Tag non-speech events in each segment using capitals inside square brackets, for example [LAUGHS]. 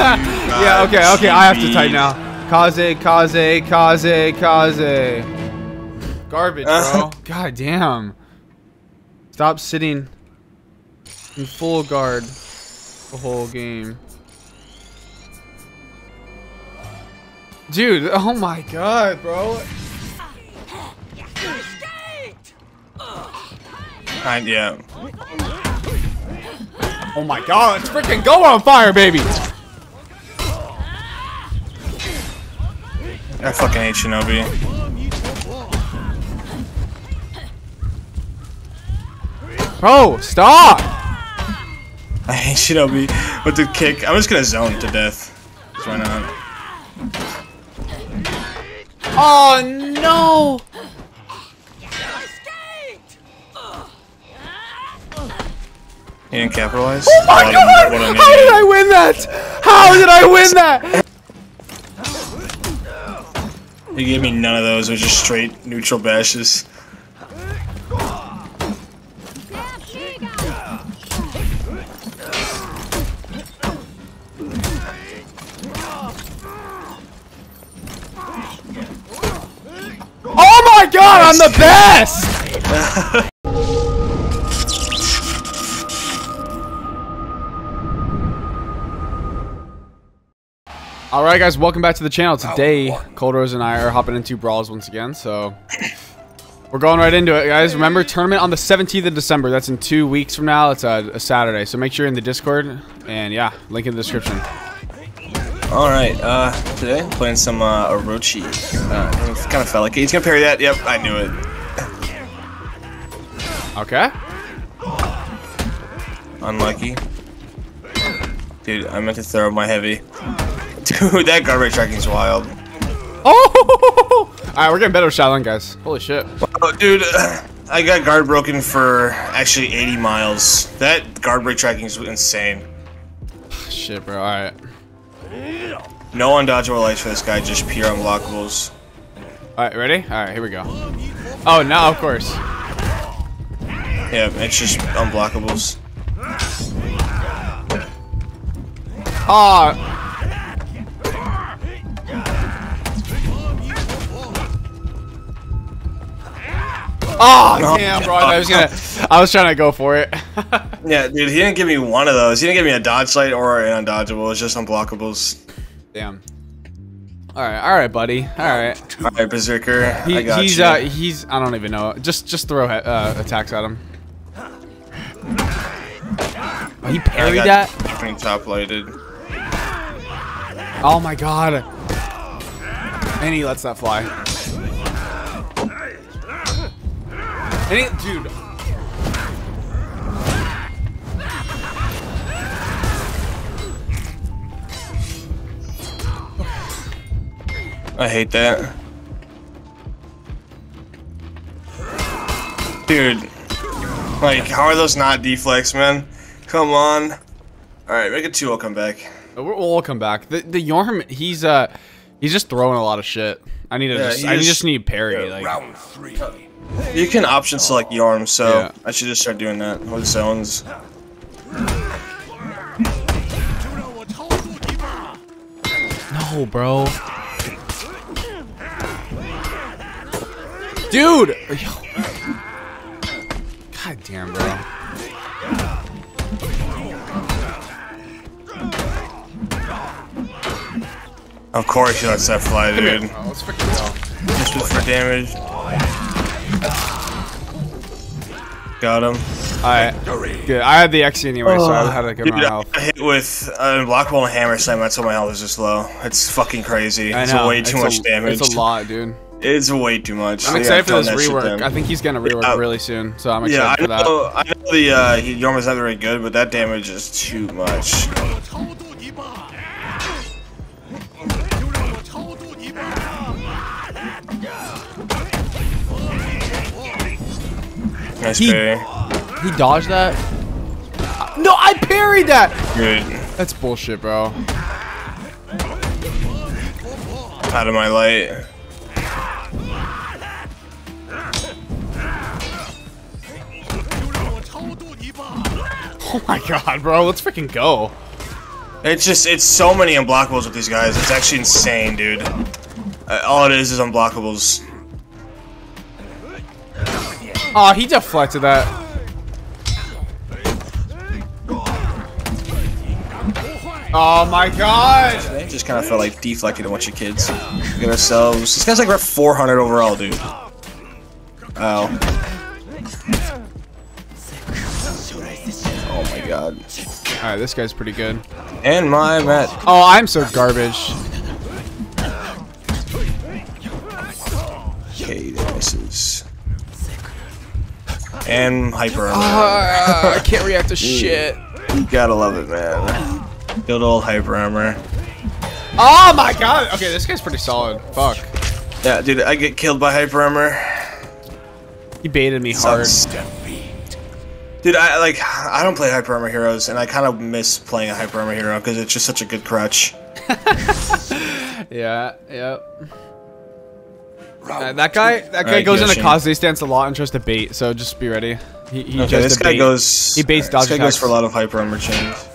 [LAUGHS] yeah, okay, okay, I have to type now. Kaze, Kaze, Kaze, Kaze. Garbage, uh. bro. God damn. Stop sitting in full guard the whole game. Dude, oh my god, bro. And yeah. Oh my god, let's freaking go on fire, baby! I fucking hate Shinobi. Bro, stop! I hate Shinobi with the kick. I'm just gonna zone to death. Just why not? Oh no! He didn't capitalize. Oh my god! How did. I win that? How did I win that? He gave me none of those. It was just straight neutral bashes. Oh my god, I'm the best! [LAUGHS] Alright guys, welcome back to the channel. Today, Cold Rose and I are hopping into Brawls once again, so... We're going right into it, guys. Remember, tournament on the 17th of December. That's in two weeks from now. It's a, a Saturday, so make sure you're in the Discord. And yeah, link in the description. Alright, uh, today I'm playing some, uh, Orochi. Uh, kind of felt like it. He's gonna parry that. Yep, I knew it. Okay? Unlucky. Dude, I meant to throw my heavy. Dude, that garbage tracking's wild. Oh! Alright, we're getting better with Shaolin, guys. Holy shit. Oh, dude, [SIGHS] I got guard broken for actually 80 miles. That guard break tracking is insane. [SIGHS] Shit, bro. Alright. No undodgeable lights for this guy, just pure unblockables. Alright, ready? Alright, here we go. Oh, now, of course. Yeah, it's just unblockables. Ah! Oh, damn, bro. I was gonna. I was trying to go for it. [LAUGHS] Yeah, dude, he didn't give me one of those. He didn't give me a dodge light or an undodgeable. It's just unblockables. damn. All right, all right, buddy. All right. All right, Berserker, He, I got he's you. uh he's I don't even know. Just just throw uh, attacks at him. Oh, he parried that. fucking top lighted. Oh my god. And he lets that fly. And he, dude. I hate that. Dude, like, how are those not deflects, man? Come on. Alright, make it two, I'll come back. We'll we'll all come back. The the Yorm, he's uh, he's just throwing a lot of shit. I need to Yeah, just, I is- just need parry. yeah, like, Round three. You can option select Yarm, so Yeah. I should just start doing that with zones. no, bro. Dude. God damn, bro. Of course he lets that fly, dude. Oh, let's freaking go. Just for damage. Got him. Alright, good. I had the X anyway, so I had a good Dude, amount of I health. got hit with an unblockable and hammer slam. That's why my health is just low. It's fucking crazy. I It's know. way too it's much a, damage. It's a lot, dude. It's way too much. I'm They excited gotta for this tone that shit rework. I think he's gonna rework Yeah. really soon, so I'm Yeah, excited I for that. know. I know the uh, he- Yorma's not very good, but that damage is too much. Nice he, parry. He dodged that? No, I parried that! Good. That's bullshit, bro. Out of my light. [LAUGHS] Oh my god, bro, let's freaking go. It's just, it's so many unblockables with these guys. It's actually insane, dude. Uh, all it is is unblockables. Oh, he deflected that. Oh my god! Just kind of felt like deflecting a bunch of kids. Look at ourselves. This guy's like rep 400 overall, dude. Ow. Oh my god. Alright, this guy's pretty good. And my Matt. Oh, I'm so garbage. Okay. And hyper armor. Uh, I can't react to [LAUGHS] shit. You gotta love it, man. Good old hyper armor. Oh my god! Okay, this guy's pretty solid. Fuck. Yeah, dude, I get killed by hyper armor. He baited me hard. Dude, I like I don't play hyper armor heroes, and I kind of miss playing a hyper armor hero because it's just such a good crutch. [LAUGHS] Yeah, yep. Uh, that guy, that guy Alright, goes into Yoshi. Kaze stance a lot and tries to bait, so just be ready. He, he Okay, tries this guy bait. goes. He baits this dodge guy goes for a lot of hyper armor chains.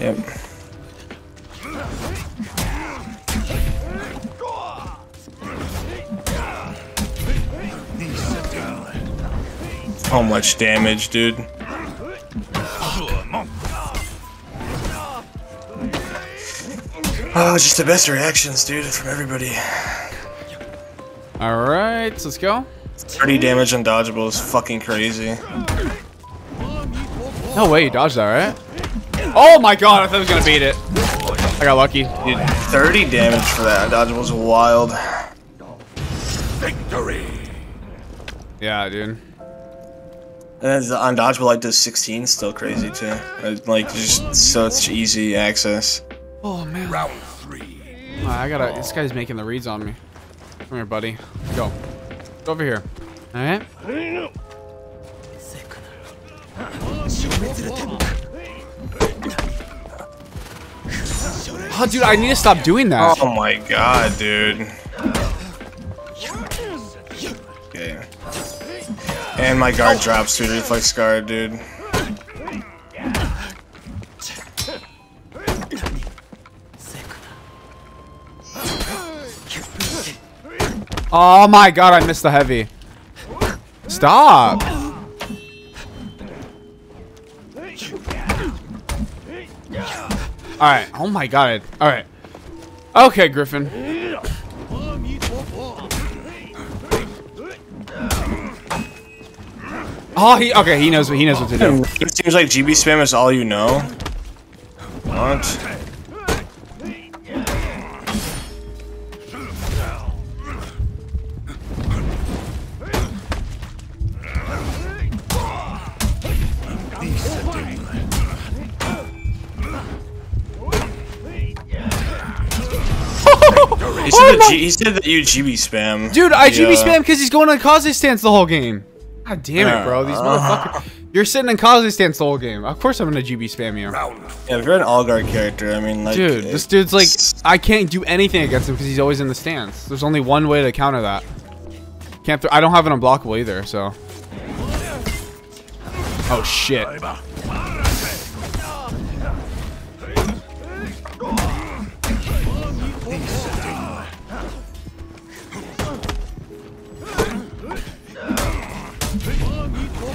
Yep. How much damage, dude? Oh, just the best reactions, dude, from everybody. All right, let's go. 30 damage on dodgeable is fucking crazy. No way, you dodged that, right? Oh my god, I thought I was gonna beat it. I got lucky. Dude, 30 damage for that dodgeable is wild. Victory. Yeah, dude. And then the undodgeable like does 16 still crazy too. Like just such easy access. Oh man. Round three. I gotta. This guy's making the reads on me. Come here, buddy. Go. Go over here. All right. Oh, dude, I need to stop doing that. Oh my god, dude. Okay. And my guard drops to reflex guard, dude. Oh my god, I missed the heavy. Stop. All right. Oh my god. All right. Okay, Griffin. Oh, he okay. He knows what he knows what to do. It seems like GB spam is all you know. What? He said, oh, that G- he said that you GB spam. Dude, I GB Yeah. spam because he's going on Kaze stance the whole game. God damn it, bro. These ah. motherfuckers. [LAUGHS] You're sitting in Kaze stance the whole game. Of course I'm gonna GB spam you. Yeah, if you're an Allguard character, I mean, like, Dude, this dude's like, I can't do anything against him because he's always in the stance. There's only one way to counter that. Can't. Th I don't have an unblockable either, so. Oh shit.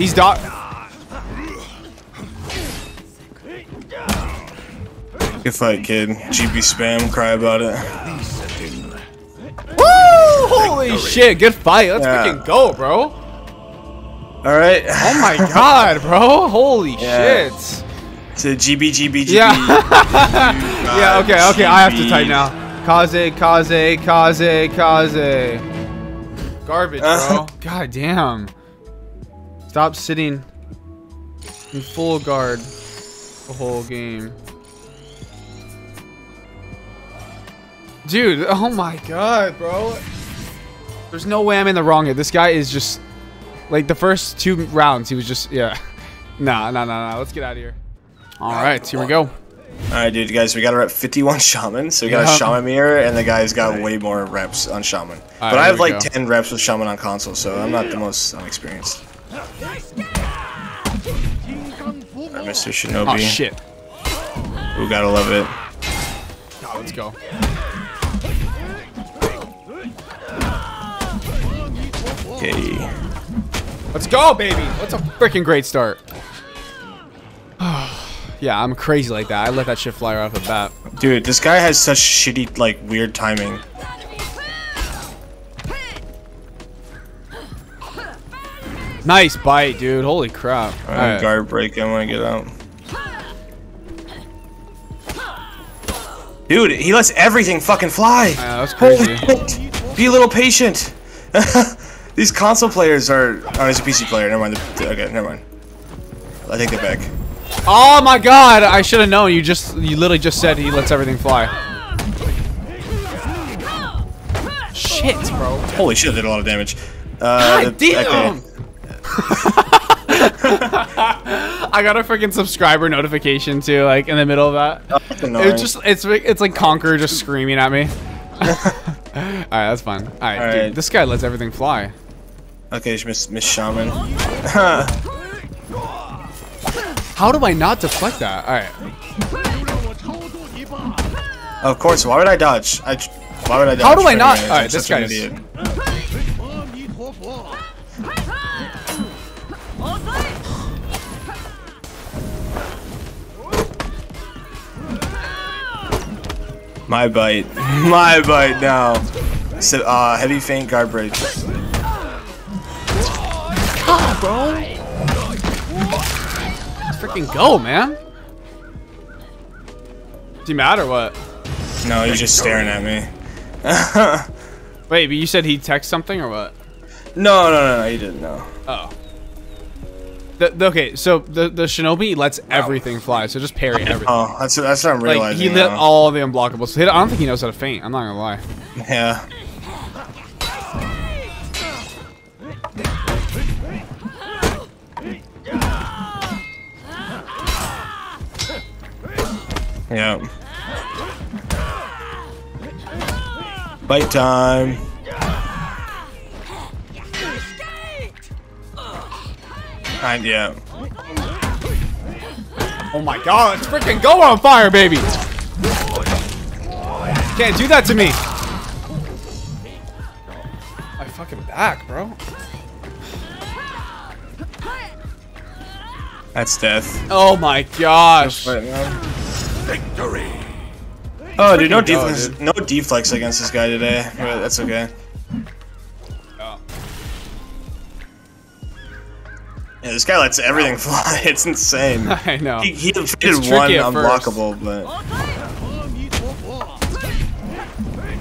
He's dot. Good fight, kid. GB spam, cry about it. Woo! Holy shit! Good fight. Let's Yeah. freaking go, bro. All right. Oh my god, bro. Holy Yeah. shit. To GB, GB, GB. Yeah. Uh, [LAUGHS] yeah, okay, okay. I have to GB. type now. Kaze, Kaze, Kaze, Kaze. Garbage, bro. [LAUGHS] god damn. Stop sitting in full guard the whole game. Dude, [LAUGHS] oh my god, bro. There's no way I'm in the wrong here. This guy is just like the first two rounds, he was just yeah. [LAUGHS] Nah, nah, nah, nah. Let's get out of here. All right, here we go. Alright, dude, guys, we got her at 51 shaman, so we got Yeah. a shaman mirror, and the guy's got way more reps on shaman. but I have like go. 10 reps with shaman on console, so I'm not the most unexperienced. Alright, Mr. Oh, Shinobi. Oh shit. Who gotta love it. Oh, let's go. Okay. Let's go, baby. That's a freaking great start. [SIGHS] yeah, I'm crazy like that. I let that shit fly right off the bat. Dude, this guy has such shitty, like, weird timing. Nice bite, dude. Holy crap. Alright, Alright. guard break him when I get out. Dude, he lets everything fucking fly! Yeah, that's Holy crazy. shit! Be a little patient! [LAUGHS] These console players are... Oh, he's a PC player, never mind. The, okay, never mind. I take that back. Oh my god, I should have known. You just, you literally just said he lets everything fly. Shit, bro. Holy shit, did a lot of damage. Uh, God the- damn! okay. [LAUGHS] I got a freaking subscriber notification too, like in the middle of that. Oh, it's just it's it's like Conquer just screaming at me. [LAUGHS] All right, that's fine. All right, All right. Dude, this guy lets everything fly. Okay, Miss Miss Shaman. [LAUGHS] How do I not deflect that? All right. Of course. Why would I dodge? I. Why would I dodge? How do I not? All right, this guy's. My bite. [LAUGHS] My bite now. So, uh, heavy feint guard break. Freaking go, man. Does he mad or what? No, he's just staring at me. [LAUGHS] Wait, but you said he text something or what? No, no, no, no, he didn't know. Oh. The, okay, so the the shinobi lets everything fly, so just parry oh, everything. Oh, that's that's what I'm Like realizing. he lit now. all the unblockables. I don't think he knows how to feint. I'm not gonna lie. Yeah. Yeah. Bite time. And yeah. Oh my god, let's freaking go on fire, baby! Can't do that to me. I fucking back, bro. That's death. Oh my gosh. Victory! Oh, dude, no Freaking deflects, dude. no deflects against this guy today. But that's okay. Yeah, this guy lets everything fly. [LAUGHS] It's insane. [LAUGHS] I know. He, he defeated one unblockable, but.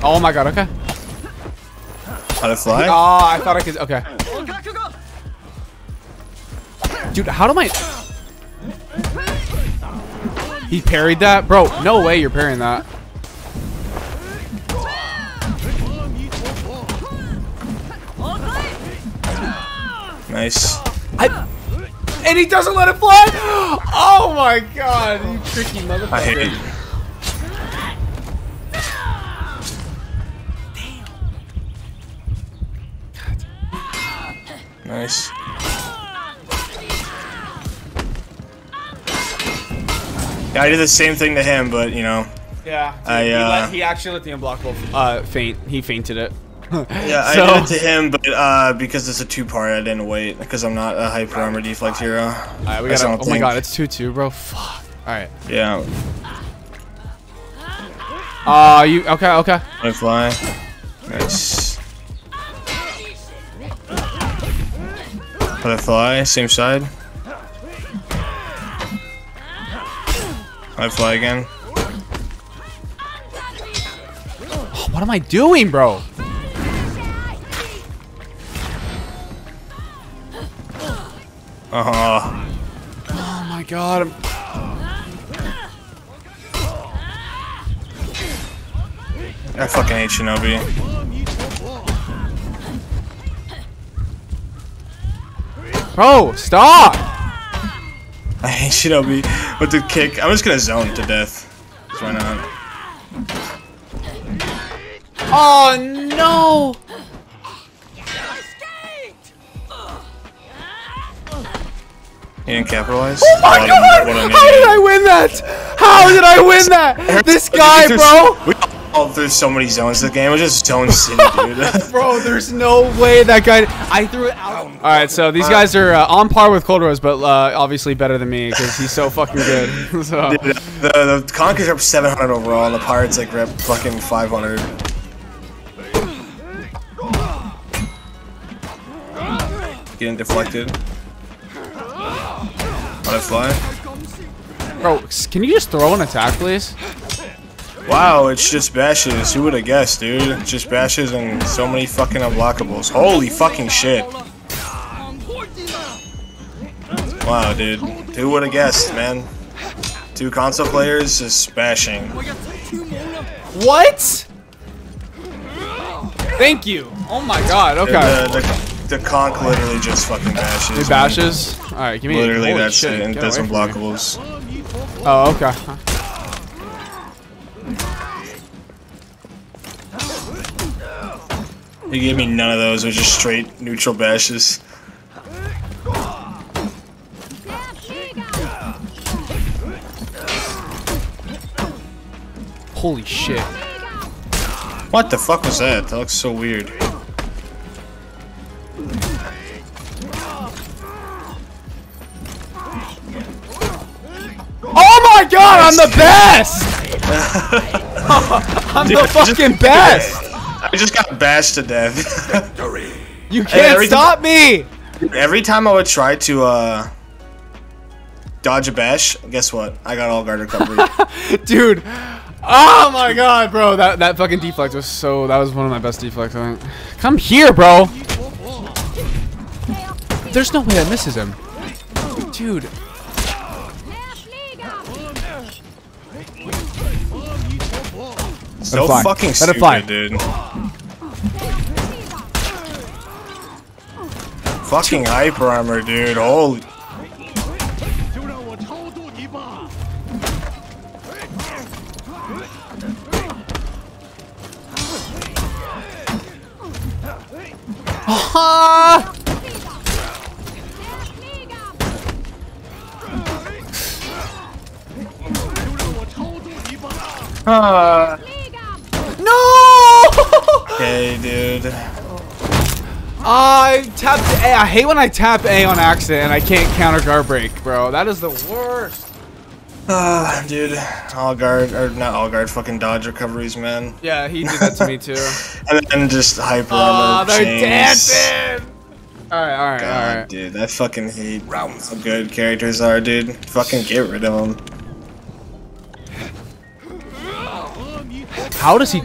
Oh my god, okay. How to fly? Oh, I thought I could. Okay. Dude, how do I. He parried that? Bro, no way you're parrying that. Nice. And he doesn't let it fly? Oh my god, you tricky motherfucker. I hate. you. Nice. Yeah, I did the same thing to him, but you know, Yeah. dude, I, he, uh, let, he actually let the unblockable uh, feint. He feinted it. Yeah, So- I did it to him, but uh, because it's a two-part, I didn't wait because I'm not a hyper armor deflect hero. We the Oh my god, it's 2 2, bro. Fuck. Alright. Yeah, Uh, you. Okay, okay. I fly. Nice. Butterfly, same side. I fly again. [GASPS] What am I doing, bro? Uh, oh my god. I'm I fucking hate Shinobi. Bro, stop! I hate Shinobi with the kick. I'm just gonna zone to death. Why not? Oh no! He didn't capitalize. Oh my What god! what How did. I win that? How did I win that? This guy, bro! We all through so many zones in the game. It was just zone [LAUGHS] city, dude. Bro, there's no way that guy. I threw it out. All right, so these guys are uh, on par with Cold Rose, but uh, obviously better than me because he's so fucking good. [LAUGHS] so Dude, the the Conquerors are 700 overall, and the Pirates like rep fucking 500. Getting deflected. It bro, can you just throw an attack, please? Wow, it's just bashes. Who would have guessed, dude? It's just bashes and so many fucking unblockables. Holy fucking shit. Wow, dude. Who would have guessed, man? Two console players just bashing. What? Thank you. Oh my god. Okay. The, the, the conch literally just fucking bashes. It man. bashes. All right, give me. Literally, that's shit, it. And get does away from unblockables. Oh, okay. He gave me none of those. It was just straight neutral bashes. Holy shit. What the fuck was that? That looks so weird. I'm the best! [LAUGHS] I'm the Dude, just- fucking best! I just got bashed to death. [LAUGHS] You can't stop me! Every time I would try to uh dodge a bash, guess what? I got all guard recovery. [LAUGHS] Dude. Oh my god, bro. That that fucking deflect was so that was one of my best deflects, I think. Come here, bro. There's no way that misses him. Dude. So fly. fucking Let it stupid, fly. dude. Oh, fucking hyper armor, dude. Holy No! [LAUGHS] Okay, dude. I tapped A. I hate when I tap A on accident and I can't counter guard break, bro. That is the worst. Ah, dude. All guard, or not all guard, fucking dodge recoveries, man. Yeah, he did that to me too. [LAUGHS] And then just hyper Oh, armor they're chains. dancing. All right, all right, God, all right. dude, I fucking hate how good characters are, dude. Fucking get rid of them. How does he...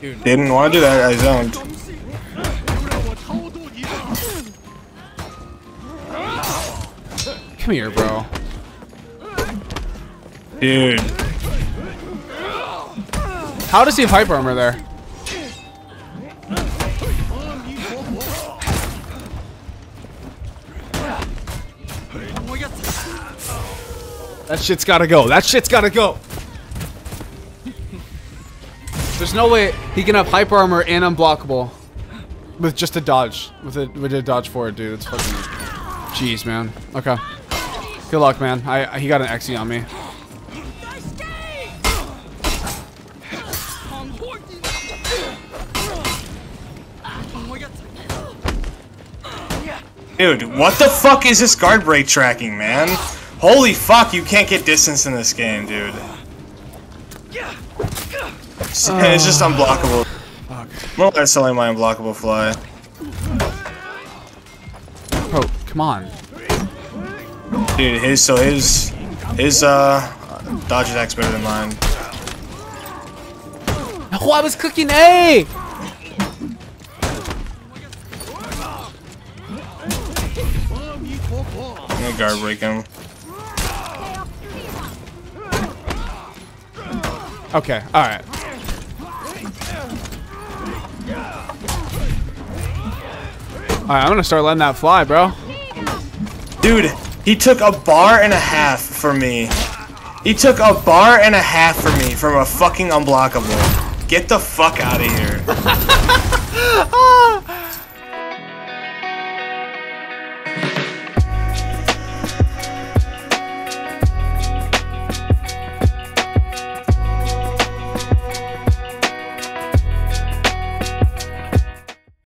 Dude. Didn't want to do that, I zoned. Come here, bro. Dude. How does he have hyper armor there? That shit's gotta go. That shit's gotta go. There's no way he can have hyper armor and unblockable with just a dodge. With a with a dodge forward, dude. It's fucking. Jeez, man. Okay. Good luck, man. I, I he got an XE on me. dude, what the fuck is this guard break tracking, man? Holy fuck, you can't get distance in this game, dude. It's it's just unblockable. Well, that's selling my unblockable fly. Bro, come on. Dude, his so his his uh dodge attack's better than mine. Oh, I was cooking A. I'm gonna guard break him. Okay, all All right, I'm gonna start letting that fly, bro. Dude, He took a bar and a half for me. He took a bar and a half for me from a fucking unblockable. Get the fuck out of here. [LAUGHS]